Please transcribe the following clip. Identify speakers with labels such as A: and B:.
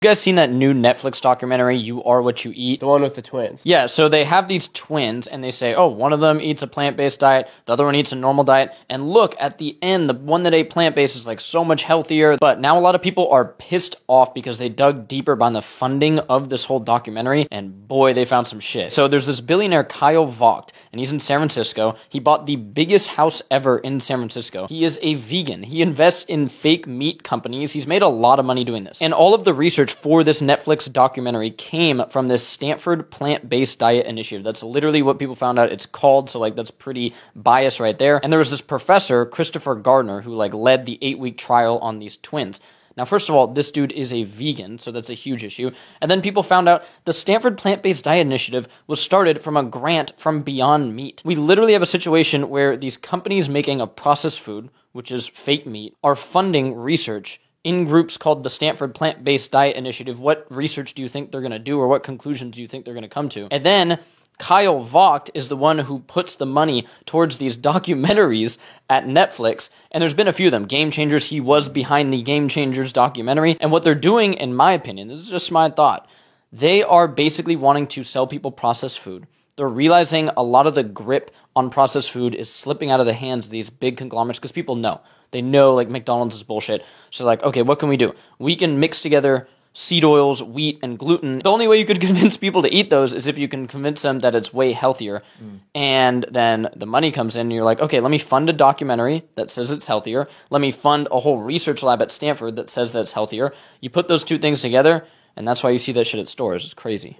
A: You guys seen that new Netflix documentary, You Are What You Eat?
B: The one with the twins.
A: Yeah, so they have these twins and they say, oh, one of them eats a plant based diet, the other one eats a normal diet. And look, at the end, the one that ate plant based is like so much healthier. But now a lot of people are pissed off because they dug deeper behind the funding of this whole documentary and boy, they found some shit. So there's this billionaire, Kyle Vogt, and he's in San Francisco. He bought the biggest house ever in San Francisco. He is a vegan. He invests in fake meat companies. He's made a lot of money doing this. And all of the research for this Netflix documentary came from this Stanford plant based diet initiative. That's literally what people found out it's called. So, like, that's pretty biased right there. And there was this professor, Christopher Gardner, who, like, led the eight week trial on these twins. Now, first of all, this dude is a vegan, so that's a huge issue. And then people found out the Stanford Plant Based Diet Initiative was started from a grant from Beyond Meat. We literally have a situation where these companies making a processed food, which is fake meat, are funding research in groups called the Stanford Plant Based Diet Initiative. What research do you think they're going to do, or what conclusions do you think they're going to come to? And then Kyle Vogt is the one who puts the money towards these documentaries at Netflix. And there's been a few of them. Game Changers, he was behind the Game Changers documentary. And what they're doing, in my opinion, this is just my thought, they are basically wanting to sell people processed food. They're realizing a lot of the grip on processed food is slipping out of the hands of these big conglomerates because people know. They know like McDonald's is bullshit. So like, okay, what can we do? We can mix together seed oils, wheat, and gluten. The only way you could convince people to eat those is if you can convince them that it's way healthier. Mm. And then the money comes in, and you're like, okay, let me fund a documentary that says it's healthier. Let me fund a whole research lab at Stanford that says that it's healthier. You put those two things together, and that's why you see that shit at stores. It's crazy.